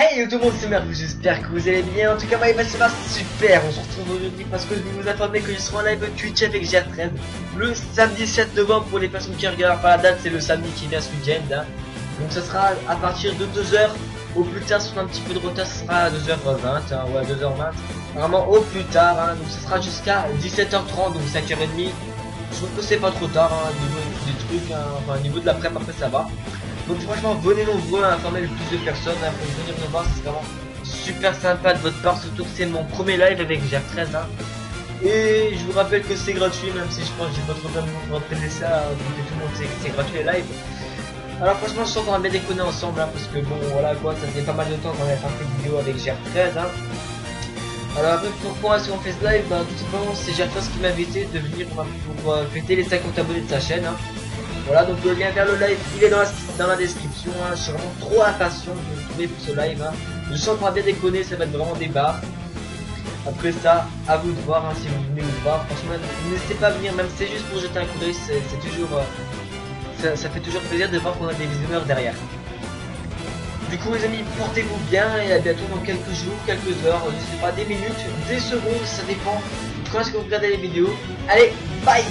Hey tout le monde, c'est Mercou, j'espère que vous allez bien. En tout cas, moi, il va se super. On se retrouve aujourd'hui parce que je vais vous informer que je serai en live Twitch avec GR13 le samedi 7 novembre pour les personnes qui regardent pas la date. C'est le samedi qui vient ce week-end. Hein. Donc, ça sera à partir de 2h. Au plus tard, si on a un petit peu de retard, ce sera à 2h20. Hein, ouais, 2h20. Vraiment au plus tard. Hein. Donc, ça sera jusqu'à 17h30, donc 5h30. Je trouve que c'est pas trop tard, hein, niveau des trucs, hein, enfin, au niveau de la prep, après ça va. Donc franchement, venez nombreux à informer le plus de personnes, hein, pour venir nous voir, c'est vraiment super sympa de votre part, surtout que c'est mon premier live avec GR13. Hein. Et je vous rappelle que c'est gratuit, même si je pense que j'ai pas trop besoin de rappeler ça, pour que tout le monde sait que c'est gratuit les lives. Alors franchement, je sens qu'on va bien déconner ensemble, hein, parce que bon, voilà quoi, ça fait pas mal de temps qu'on a fait une vidéo avec GR13. Hein. Alors après, pourquoi est-ce qu'on fait ce live Bah tout simplement, c'est GR13 qui m'a invité de venir pour euh, fêter les 50 abonnés de sa chaîne. Hein. Voilà, donc le lien vers le live, il est dans la, description. Hein. Je suis vraiment trop impatient de trouver pour ce live. Hein. Je sens qu'on va bien déconner, ça va être vraiment barres. Après ça, à vous de voir si vous venez ou pas. Franchement, n'hésitez pas à venir, même si c'est juste pour jeter un coup d'œil, c'est toujours... Euh, ça, fait toujours plaisir de voir qu'on a des visionneurs derrière. Du coup les amis, portez-vous bien et à bientôt dans quelques jours, quelques heures, je sais pas, des minutes, des secondes, ça dépend quand est-ce que vous regardez les vidéos. Allez, bye